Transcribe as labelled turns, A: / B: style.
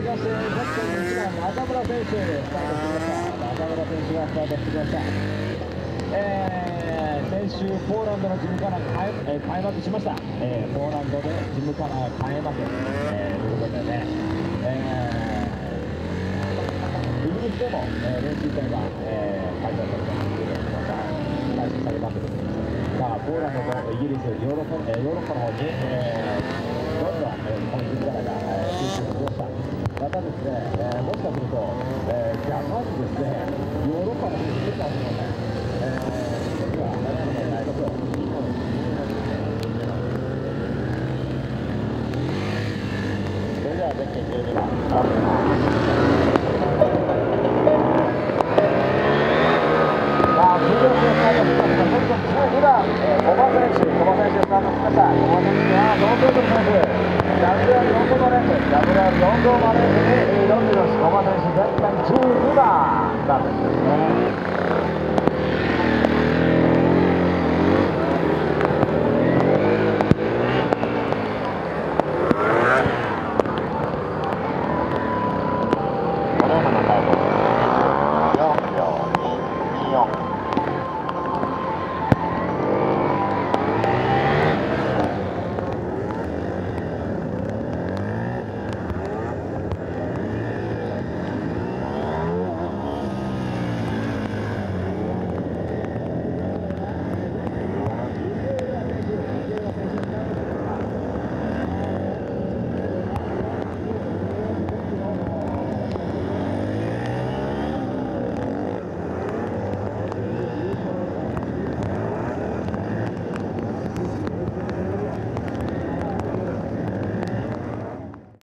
A: 続きまして、1番、中村選手、スタートしてきました。中村選手がスタートしてきました。えー、先週、ポーランドのジムカナー開,、えー、開幕しました。えー、ポーランドでジムカナー開幕、えー、ということでね、えー、イギリスでも、えー、練習会が、えー、開催されたということで、また開催されますさあ、ポーランドとイギリス、ヨーロッパ,、えー、ヨーロッパの方に、えー、どんどん、えー、このジムカナーが、えー、集中してきました。またですね、えー、もしかすると、えー、ジャパンですね、ヨーロッパの選手があるので、えー、選手が長野の大学を、それでは、全県12番、さあ、通常戦スタートしました。そして12番、えー、小場選手、小場選手スタートしました。小場選手は、ノート選手。WR4 号マレース WR4 号マレースに挑んでます。小場選手、前回12番スタートですね。